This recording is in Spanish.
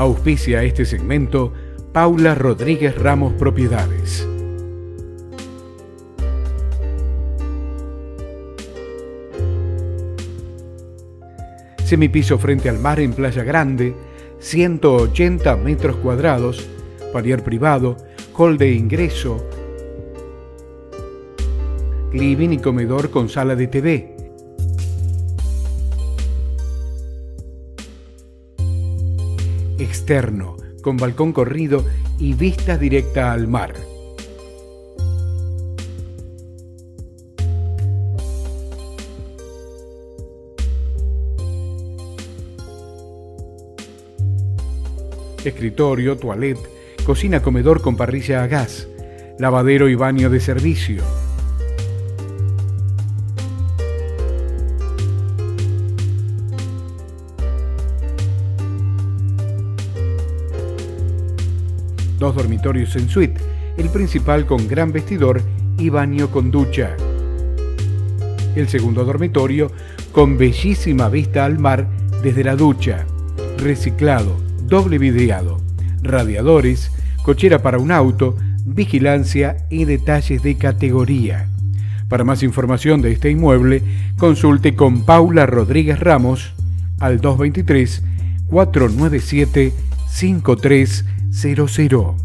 Auspicia este segmento Paula Rodríguez Ramos Propiedades. Semipiso frente al mar en Playa Grande, 180 metros cuadrados, palier privado, hall de ingreso, living y comedor con sala de TV. Externo, con balcón corrido y vista directa al mar. Escritorio, toilet, cocina comedor con parrilla a gas, lavadero y baño de servicio. Dos dormitorios en suite, el principal con gran vestidor y baño con ducha. El segundo dormitorio con bellísima vista al mar desde la ducha, reciclado, doble vidriado, radiadores, cochera para un auto, vigilancia y detalles de categoría. Para más información de este inmueble, consulte con Paula Rodríguez Ramos al 223 497 5300.